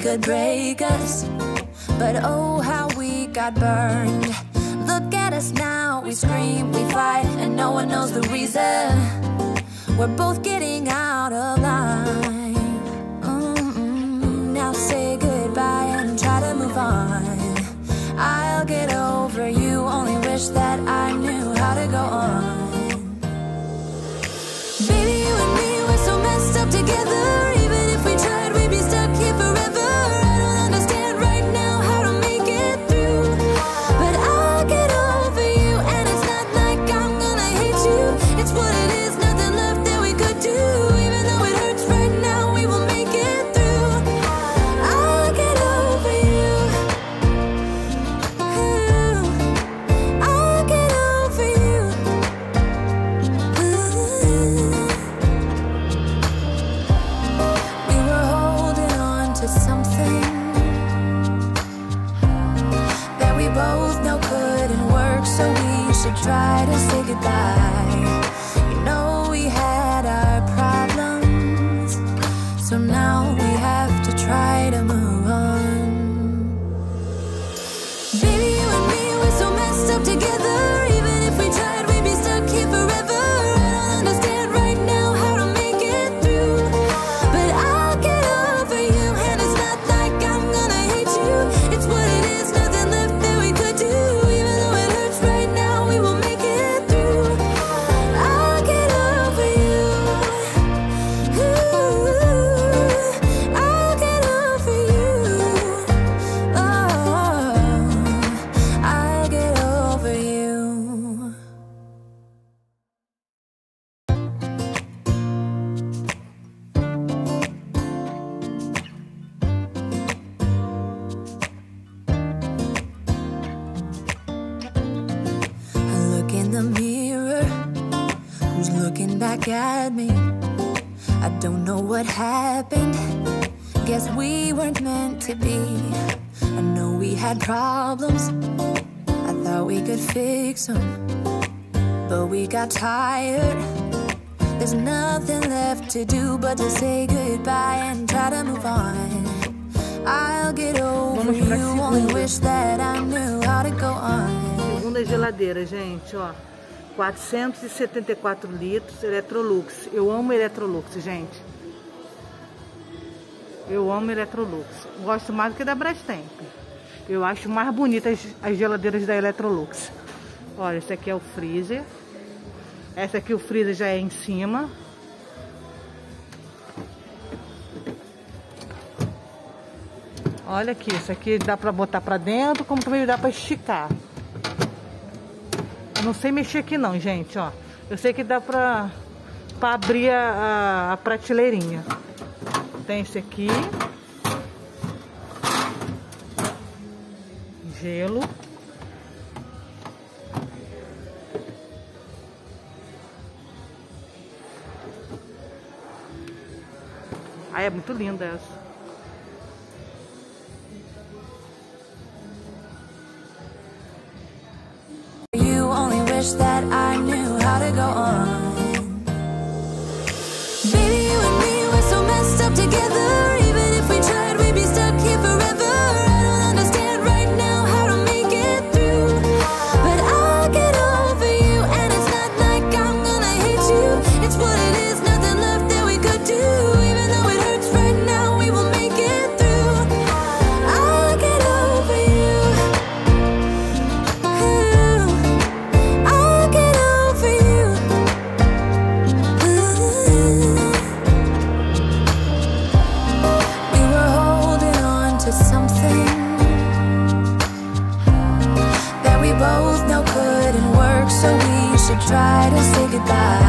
Could break us. But oh, how we got burned. Look at us now, we scream, we fight, and no one knows the reason. We're both getting out of line. Mm-mm. Now say goodbye and try to move on. I'll get over you, only wish that I knew tired. There's nothing left to do but to say goodbye and try to move on. I'll get over you, wish that I knew how to go on. Segunda geladeira, gente, ó. 474 litros, Electrolux. Eu amo Electrolux, gente. Eu amo Electrolux. Gosto mais do que da Brastemp. Eu acho mais bonitas as geladeiras da Electrolux. Olha, esse aqui é o freezer. Essa aqui o freezer já é em cima. Olha aqui, isso aqui dá pra botar pra dentro, como também dá pra esticar. Eu não sei mexer aqui não, gente, ó. Eu sei que dá pra, pra abrir a, a, a prateleirinha. Tem esse aqui. Gelo. Ai, é muito linda essa. You only wish that I knew how to go on. try to say goodbye.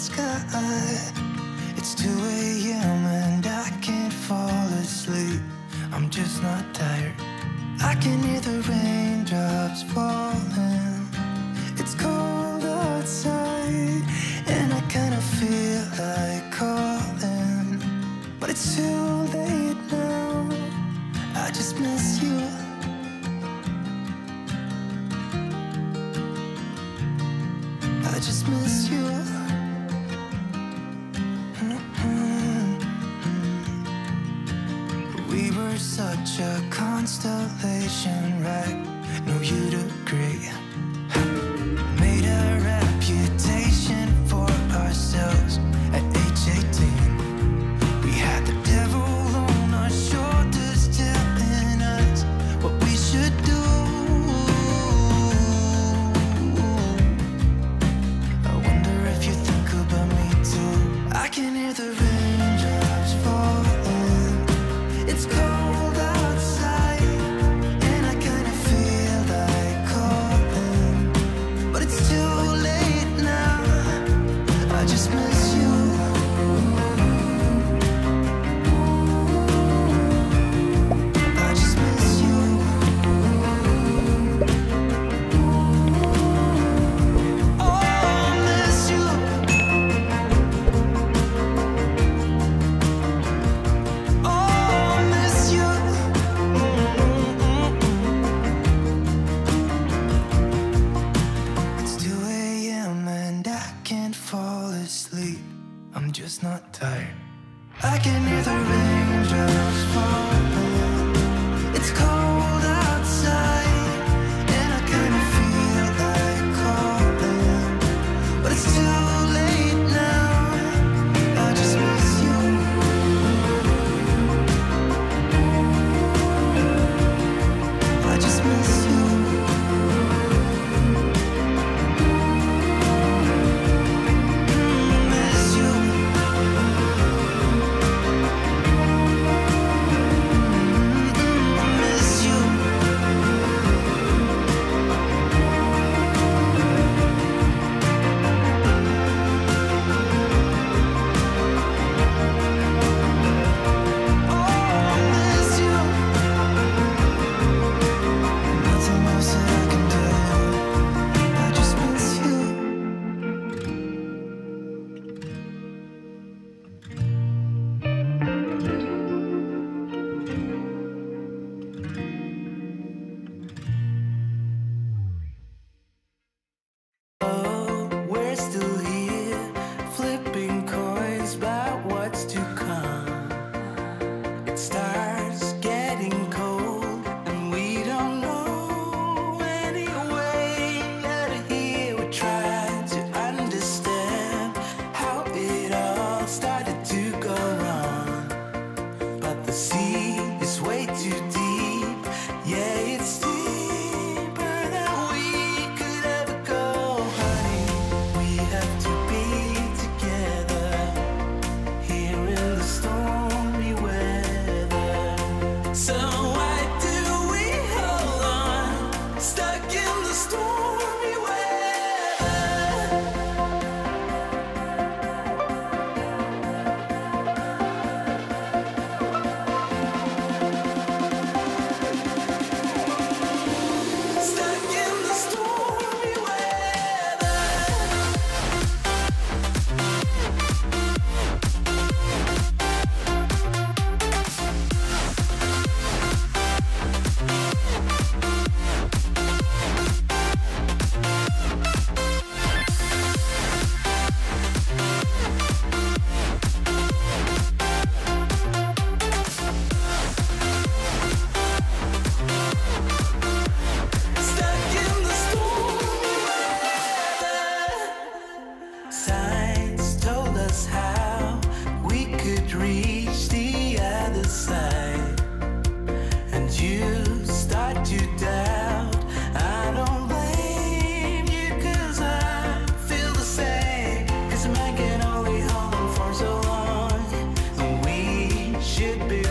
sky. It's 2 a.m. and I can't fall asleep. I'm just not tired. I can hear the raindrops falling. It's cold outside, and I kinda feel like calling. But it's too late now. I just miss you. a constellation, right? No, you'd agree.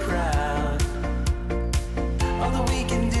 proud of the weekend.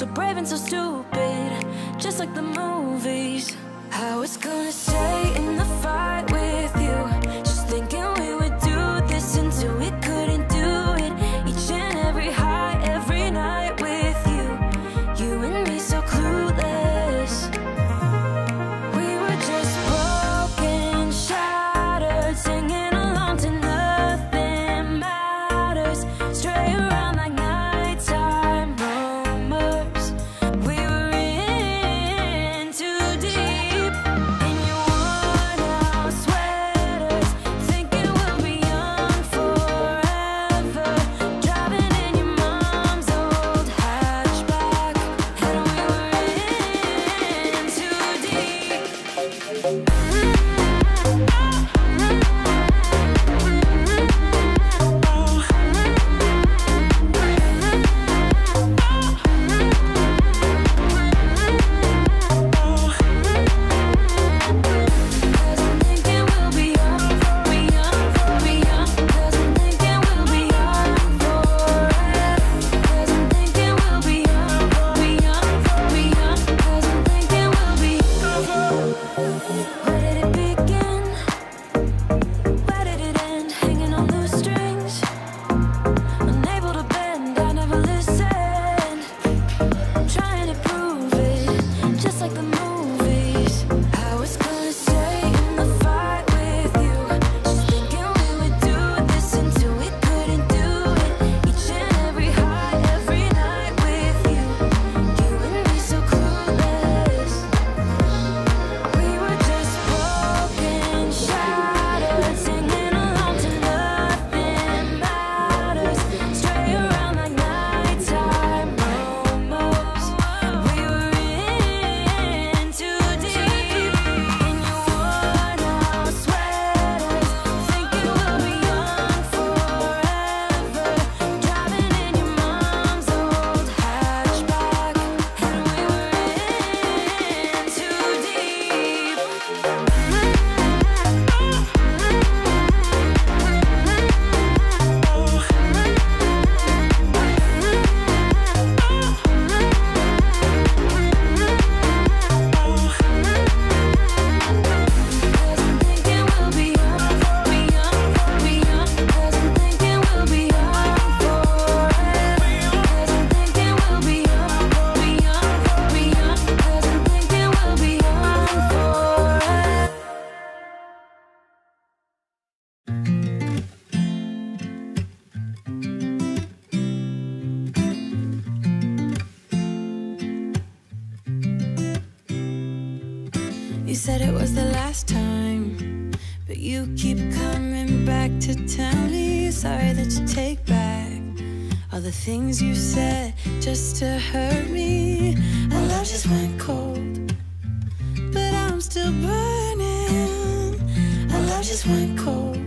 So brave and so stupid, just like the movies. I'm still burning. I love just went cold.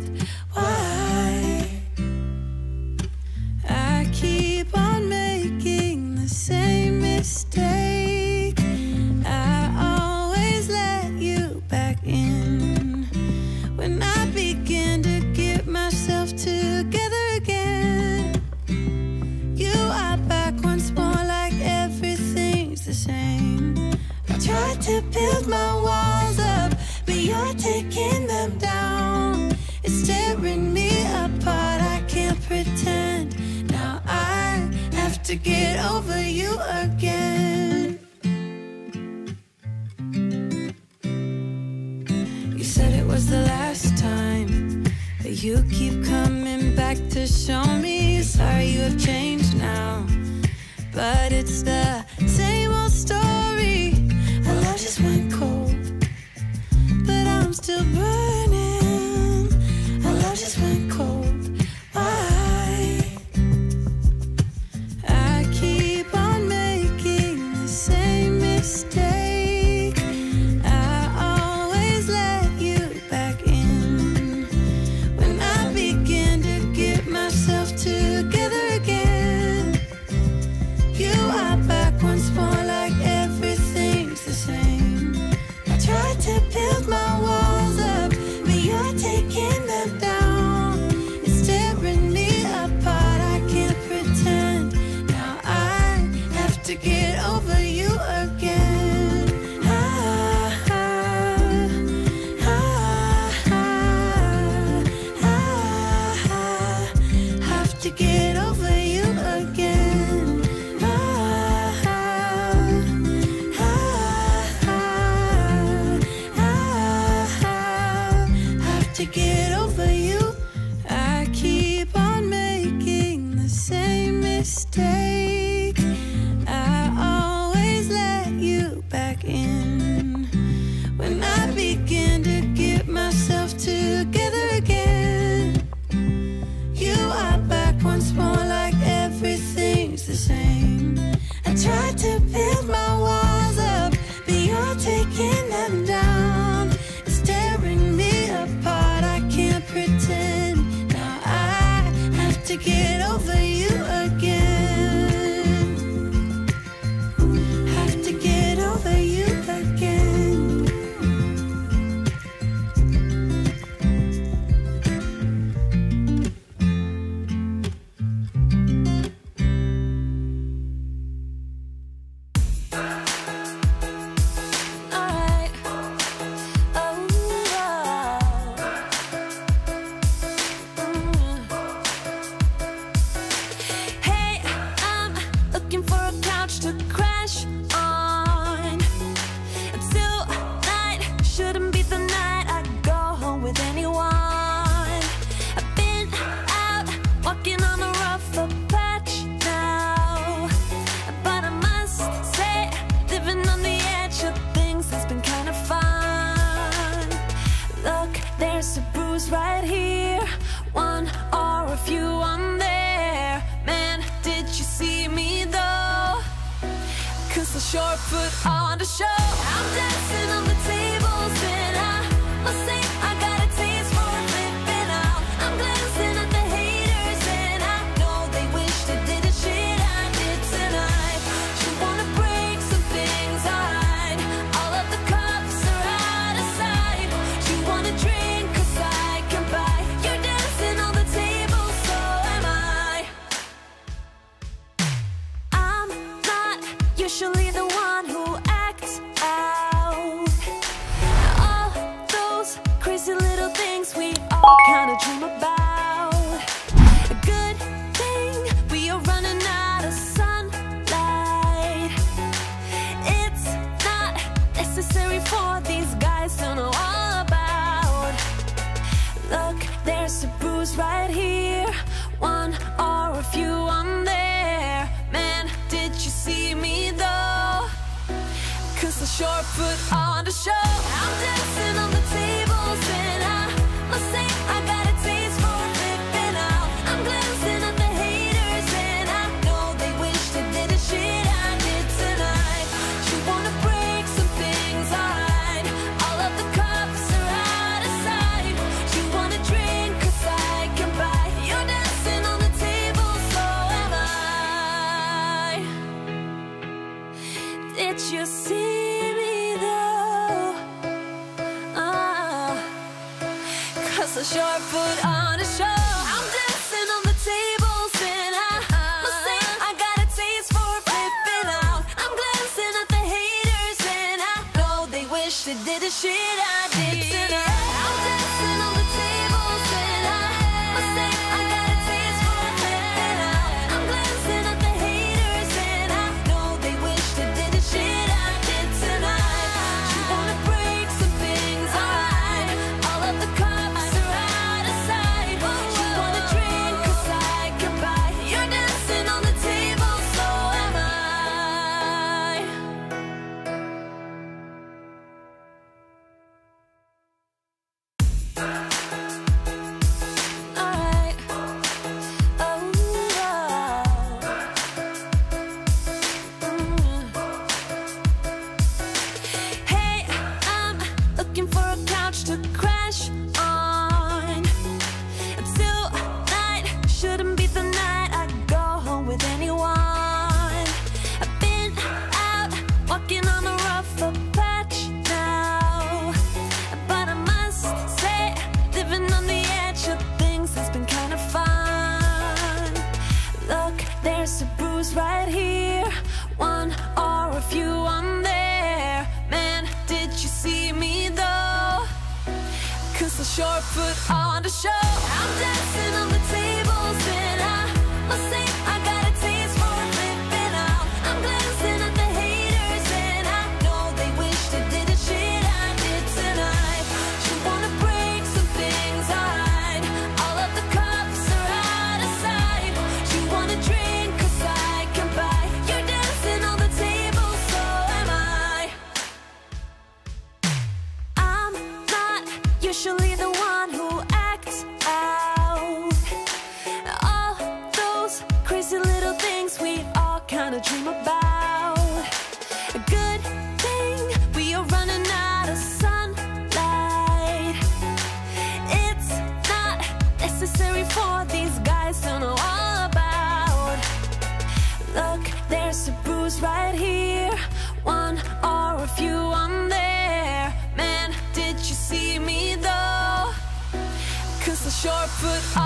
short foot on the show. I'm dancing on the tables and I must say I foot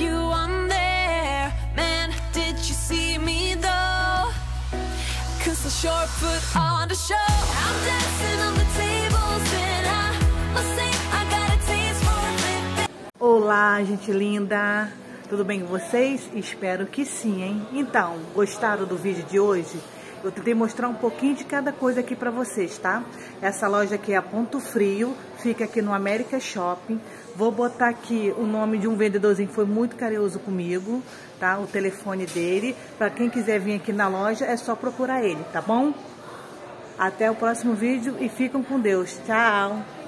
on there. Man, did you see me though? Cause I sure put on show. I'm dancing on the tables and I must say I got a taste for. Olá, gente linda! Tudo bem com vocês? Espero que sim, hein? Então, gostaram do vídeo de hoje? Eu tentei mostrar um pouquinho de cada coisa aqui para vocês, tá? Essa loja aqui é a Ponto Frio, fica aqui no América Shopping. Vou botar aqui o nome de um vendedorzinho que foi muito carinhoso comigo, tá? O telefone dele. Para quem quiser vir aqui na loja, é só procurar ele, tá bom? Até o próximo vídeo e ficam com Deus. Tchau!